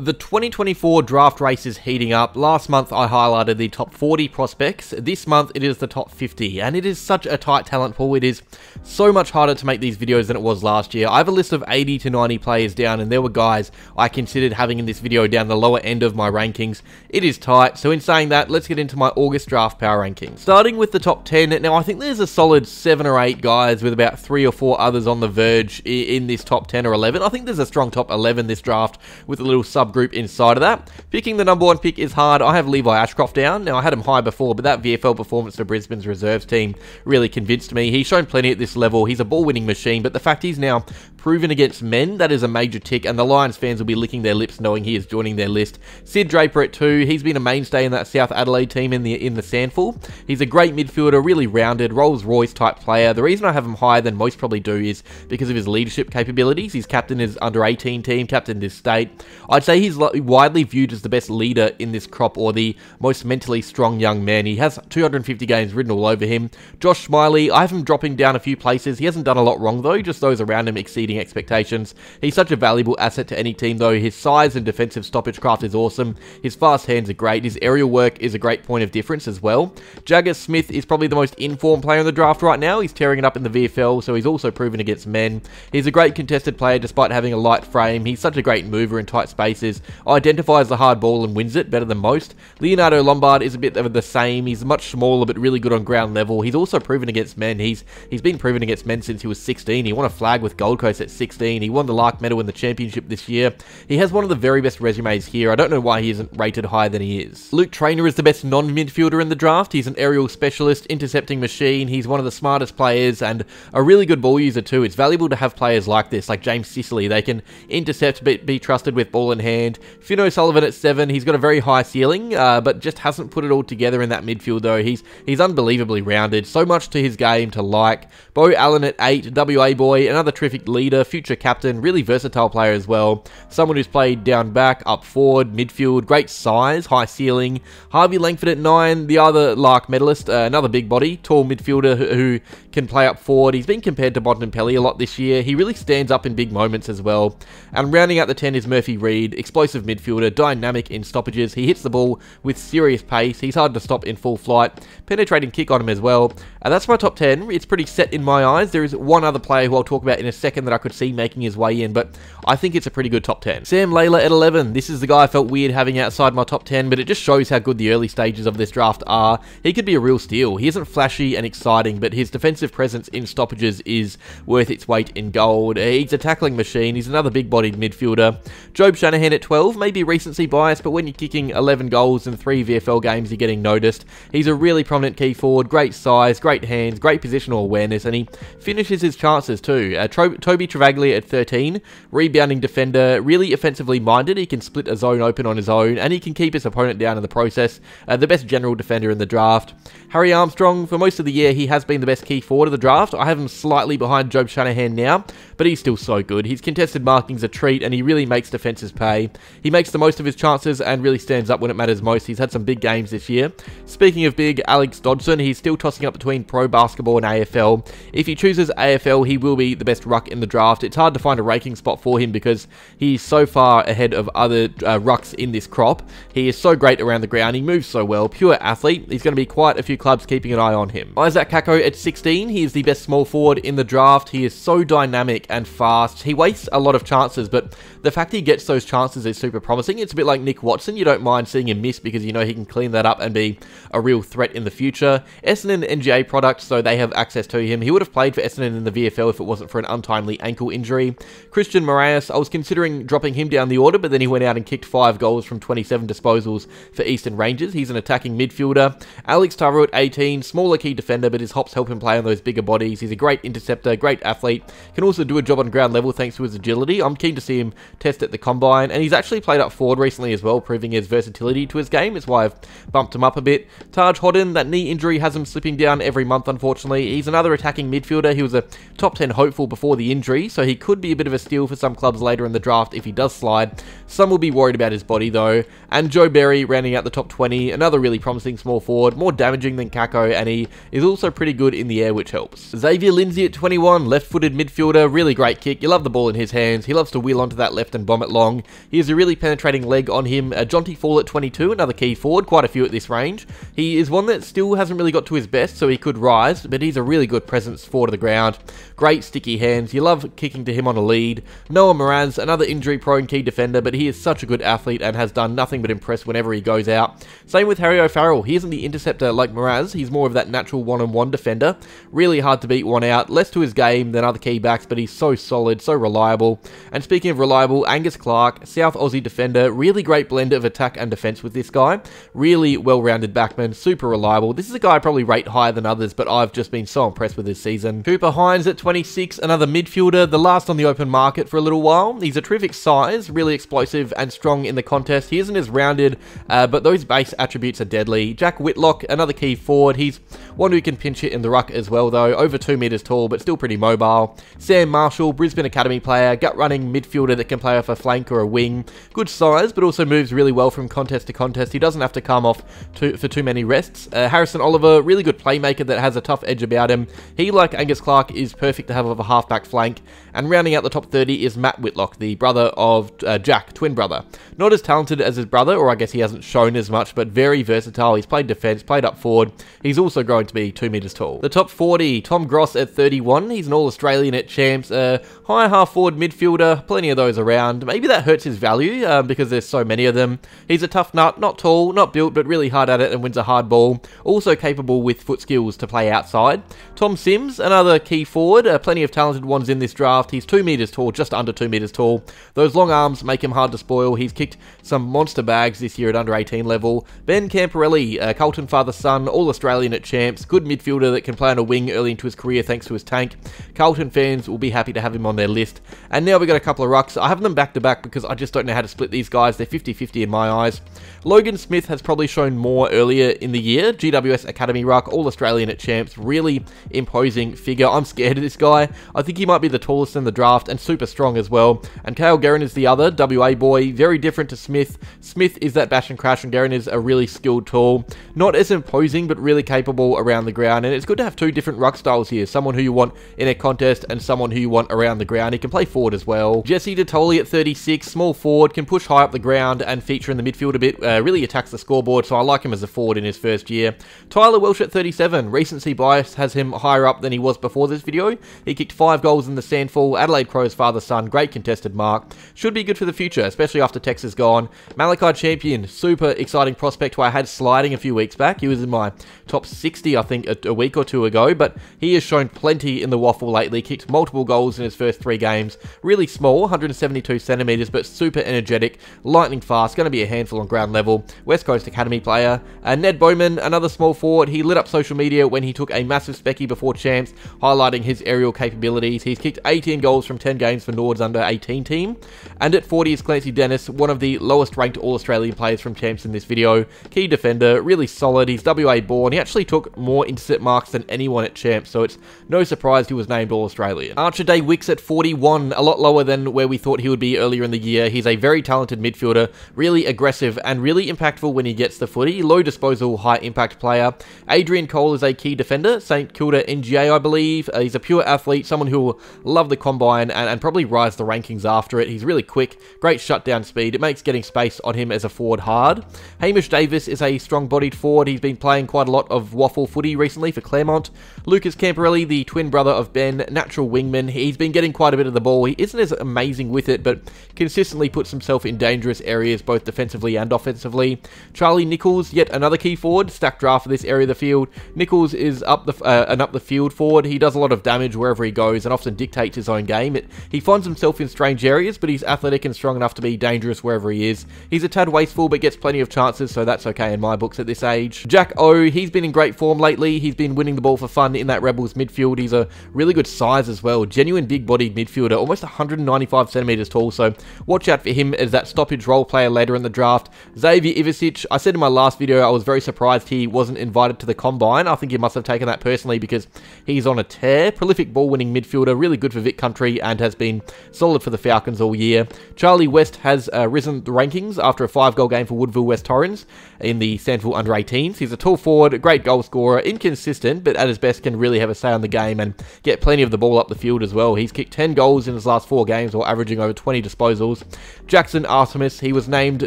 The 2024 draft race is heating up. Last month I highlighted the top 40 prospects. This month it is the top 50, and it is such a tight talent pool. It is so much harder to make these videos than it was last year. I have a list of 80 to 90 players down, and there were guys I considered having in this video down the lower end of my rankings. It is tight, so in saying that, let's get into my August draft power rankings. Starting with the top 10, now I think there's a solid 7 or 8 guys with about 3 or 4 others on the verge in this top 10 or 11. I think there's a strong top 11 this draft with a little sub group inside of that. Picking the number one pick is hard. I have Levi Ashcroft down. Now, I had him high before, but that VFL performance for Brisbane's reserves team really convinced me. He's shown plenty at this level. He's a ball-winning machine, but the fact he's now proven against men, that is a major tick, and the Lions fans will be licking their lips knowing he is joining their list. Sid Draper at two. He's been a mainstay in that South Adelaide team in the in the SANFL. He's a great midfielder, really rounded, Rolls-Royce type player. The reason I have him higher than most probably do is because of his leadership capabilities. He's captain his under-18 team, captain this state. I'd say he's widely viewed as the best leader in this crop or the most mentally strong young man. He has 250 games written all over him. Josh Smillie, I have him dropping down a few places. He hasn't done a lot wrong though, just those around him exceeding expectations. He's such a valuable asset to any team though. His size and defensive stoppage craft is awesome. His fast hands are great. His aerial work is a great point of difference as well. Jagga Smith is probably the most informed player in the draft right now. He's tearing it up in the VFL, so he's also proven against men. He's a great contested player despite having a light frame. He's such a great mover in tight spaces. Identifies the hard ball and wins it better than most. Leonardo Lombard is a bit of the same. He's much smaller but really good on ground level. He's also proven against men. He's he's been proven against men since he was 16. He won a flag with Gold Coast at 16. He won the Larke Medal in the championship this year. He has one of the very best resumes here. I don't know why he isn't rated higher than he is. Luke Trainor is the best non-midfielder in the draft. He's an aerial specialist, intercepting machine. He's one of the smartest players and a really good ball user too. It's valuable to have players like this, like James Sicily. They can intercept, but be trusted with ball in hand. Finn O'Sullivan at seven. He's got a very high ceiling, uh, but just hasn't put it all together in that midfield though. He's he's unbelievably rounded. So much to his game to like. Beau Allen at eight. WA boy, another terrific leader, future captain, really versatile player as well. Someone who's played down back, up forward, midfield, great size, high ceiling. Harvey Langford at nine. The other Larke medalist, uh, another big body, tall midfielder who, who can play up forward. He's been compared to Bontempelli a lot this year. He really stands up in big moments as well. And rounding out the 10 is Murphy Reid, explosive midfielder, dynamic in stoppages. He hits the ball with serious pace. He's hard to stop in full flight. Penetrating kick on him as well. And that's my top 10. It's pretty set in my eyes. There is one other player who I'll talk about in a second that I could see making his way in, but I think it's a pretty good top 10. Sam Lalor at 11. This is the guy I felt weird having outside my top 10, but it just shows how good the early stages of this draft are. He could be a real steal. He isn't flashy and exciting, but his defensive presence in stoppages is worth its weight in gold. He's a tackling machine. He's another big-bodied midfielder. Jobe Shanahan at 12, maybe recency bias, but when you're kicking 11 goals in three VFL games, you're getting noticed. He's a really prominent key forward, great size, great hands, great positional awareness, and he finishes his chances too. Uh, Toby Travaglia at 13, rebounding defender, really offensively minded. He can split a zone open on his own, and he can keep his opponent down in the process. Uh, the best general defender in the draft. Harry Armstrong, for most of the year, he has been the best key forward of the draft. I have him slightly behind Jobe Shanahan now, but he's still so good. His contested marking's a treat, and he really makes defenses pay. He makes the most of his chances and really stands up when it matters most. He's had some big games this year. Speaking of big, Alex Dodson, he's still tossing up between pro basketball and AFL. If he chooses AFL, he will be the best ruck in the draft. It's hard to find a ranking spot for him because he's so far ahead of other uh, rucks in this crop. He is so great around the ground. He moves so well. Pure athlete. He's going to be quite a few clubs keeping an eye on him. Isaac Kako at 16. He is the best small forward in the draft. He is so dynamic and fast. He wastes a lot of chances, but the fact he gets those chances is super promising. It's a bit like Nick Watson. You don't mind seeing him miss because you know he can clean that up and be a real threat in the future. Essendon NGA product, so they have access to him. He would have played for Essendon in the VFL if it wasn't for an untimely ankle injury. Christian Moraes, I was considering dropping him down the order, but then he went out and kicked five goals from 27 disposals for Eastern Rangers. He's an attacking midfielder. Alix Tauru at 18, smaller key defender, but his hops help him play on those bigger bodies. He's a great interceptor, great athlete, can also do a job on ground level thanks to his agility. I'm keen to see him test at the combine, and he's actually played up forward recently as well, proving his versatility to his game. It's why I've bumped him up a bit. Taj Hotton, that knee injury has him slipping down every month, unfortunately. He's another attacking midfielder. He was a top 10 hopeful before the injury, so he could be a bit of a steal for some clubs later in the draft if he does slide. Some will be worried about his body though. And Joe Berry rounding out the top 20, another really promising small forward, more damaging than Kako, and he is also pretty good in the air, which helps. Xavier Lindsay at 21, left-footed midfielder, really really great kick. You love the ball in his hands. He loves to wheel onto that left and bomb it long. He has a really penetrating leg on him. Uh, Jonty Faull at 22, another key forward, quite a few at this range. He is one that still hasn't really got to his best, so he could rise, but he's a really good presence forward to the ground. Great sticky hands. You love kicking to him on a lead. Noah Mraz, another injury-prone key defender, but he is such a good athlete and has done nothing but impress whenever he goes out. Same with Harry O'Farrell. He isn't the interceptor like Mraz. He's more of that natural one-on-one -on -one defender. Really hard to beat one out. Less to his game than other key backs, but he's so solid, so reliable. And speaking of reliable, Angus Clarke, South Aussie defender, really great blend of attack and defense with this guy. Really well-rounded backman, super reliable. This is a guy I probably rate higher than others, but I've just been so impressed with this season. Cooper Hynes at 26, another midfielder, the last on the open market for a little while. He's a terrific size, really explosive and strong in the contest. He isn't as rounded, uh, but those base attributes are deadly. Jack Whitlock, another key forward. He's one who can pinch it in the ruck as well, though. Over 2 metres tall, but still pretty mobile. Sam Marshall, Brisbane Academy player, gut running midfielder that can play off a flank or a wing. Good size, but also moves really well from contest to contest. He doesn't have to come off to, for too many rests. Uh, Harrison Oliver, really good playmaker that has a tough edge about him. He, like Angus Clarke, is perfect to have of a halfback flank. And rounding out the top 30 is Matt Whitlock, the brother of uh, Jack, twin brother. Not as talented as his brother, or I guess he hasn't shown as much, but very versatile. He's played defence, played up forward. He's also growing to be 2 metres tall. The top 40, Tom Gross at 31. He's an All-Australian at Champs. Uh, high half-forward midfielder, plenty of those around. Maybe that hurts his value, um, because there's so many of them. He's a tough nut, not tall, not built, but really hard at it and wins a hard ball. Also capable with foot skills to play outside. Tom Sims, another key forward. Uh, plenty of talented ones in this draft. He's 2 metres tall, just under 2 metres tall. Those long arms make him hard to spoil. He's kicked some monster bags this year at under 18 level. Ben Camporeale, uh, Carlton father-son, All-Australian at Champs. Good midfielder that can play on a wing early into his career thanks to his tank. Carlton fans will be happy to have him on their list. And now we've got a couple of rucks. I have them back to back because I just don't know how to split these guys. They're 50-50 in my eyes. Logan Smith has probably shown more earlier in the year. GWS Academy ruck, All-Australian at Champs. Really imposing figure. I'm scared of this guy. I think he might be the tallest in the draft and super strong as well. And Kayle Gerreyn is the other, WA boy. Very different to Smith. Smith is that bash and crash and Gerreyn is a really skilled tall. Not as imposing, but really capable around the ground. And it's good to have two different ruck styles here. Someone who you want in a contest and someone who you want around the ground. He can play forward as well. Jesse Dattoli at 36, small forward, can push high up the ground and feature in the midfield a bit. Uh, really attacks the scoreboard, so I like him as a forward in his first year. Tyler Welsh at 37, recency bias has him higher up than he was before this video. He kicked five goals in the SANFL, Adelaide Crow's father-son, great contested mark. Should be good for the future, especially after Tex is gone. Malakai Champion, super exciting prospect who I had sliding a few weeks back. He was in my top 60, I think, a, a week or two ago, but he has shown plenty in the WAFL lately, kicked multiple goals in his first three games. Really small, 172 centimetres, but super energetic, lightning fast, going to be a handful on ground level. West Coast Academy player. Uh, Ned Bowman, another small forward, he lit up social media when he took a massive specky before champs, highlighting his aerial capabilities. He's kicked 18 goals from 10 games for Nord's under 18 team. And at 40 is Clancy Dennis, one of the lowest ranked All-Australian players from champs in this video. Key defender, really solid, he's WA born. He actually took more intercept marks than anyone at champs, so it's no surprise he was named All-Australian. Archer Day Wicks at 41, a lot lower than where we thought he would be earlier in the year. He's a very talented midfielder, really aggressive and really impactful when he gets the footy. Low disposal, high impact player. Adrian Cole is a key defender, St Kilda NGA I believe. Uh, he's a pure athlete, someone who will love the combine and, and probably rise the rankings after it. He's really quick, great shutdown speed. It makes getting space on him as a forward hard. Hamish Davis is a strong-bodied forward. He's been playing quite a lot of WAFL footy recently for Claremont. Lucas Camporeale, the twin brother of Ben, natural wingman. He's been getting quite a bit of the ball. He isn't as amazing with it, but consistently puts himself in dangerous areas both defensively and offensively. Charlie Nicholls, yet another key forward, stacked draft for this area of the field. Nicholls is up the uh, an up the field forward. He does a lot of damage wherever he goes and often dictates his own game. It, he finds himself in strange areas, but he's athletic and strong enough to be dangerous wherever he is. He's a tad wasteful, but gets plenty of chances, so that's okay in my books at this age. Jack Ough, he's been in great form lately. He's been winning the ball for fun in that Rebels midfield. He's a really good size as well. Genuine big-bodied midfielder, almost 195 centimeters tall, so watch out for him as that stoppage role player later in the draft. Xavier Ivisic, I said in my last video, I was very surprised he wasn't invited to the Combine. I think he must have taken that personally because he's on a tear. Prolific ball-winning midfielder, really good for Vic Country and has been solid for the Falcons all year. Charlie West has uh, risen the rankings after a five-goal game for Woodville West Torrens in the SANFL under-18s. He's a tall forward, great goal scorer, inconsistent, but at his best can really have a say on the game and get plenty of the ball up the field as as well. He's kicked 10 goals in his last four games while averaging over 20 disposals. Jackson Artemis, he was named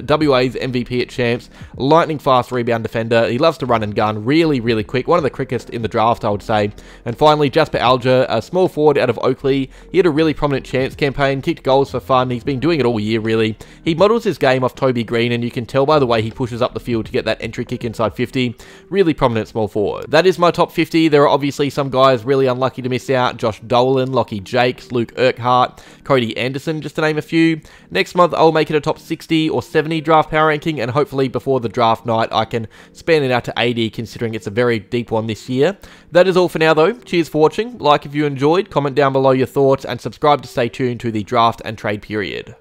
WA's MVP at Champs. Lightning fast rebound defender. He loves to run and gun. Really, really quick. One of the quickest in the draft, I would say. And finally, Jasper Alger, a small forward out of Oakleigh. He had a really prominent Champs campaign, kicked goals for fun. He's been doing it all year, really. He models his game off Toby Greene, and you can tell by the way he pushes up the field to get that entry kick inside 50. Really prominent small forward. That is my top 50. There are obviously some guys really unlucky to miss out. Josh Dolan, Jakes, Luke Urquhart, Cody Anderson, just to name a few. Next month, I'll make it a top 60 or 70 draft power ranking, and hopefully before the draft night, I can span it out to 80, considering it's a very deep one this year. That is all for now, though. Cheers for watching. Like if you enjoyed, comment down below your thoughts, and subscribe to stay tuned to the draft and trade period.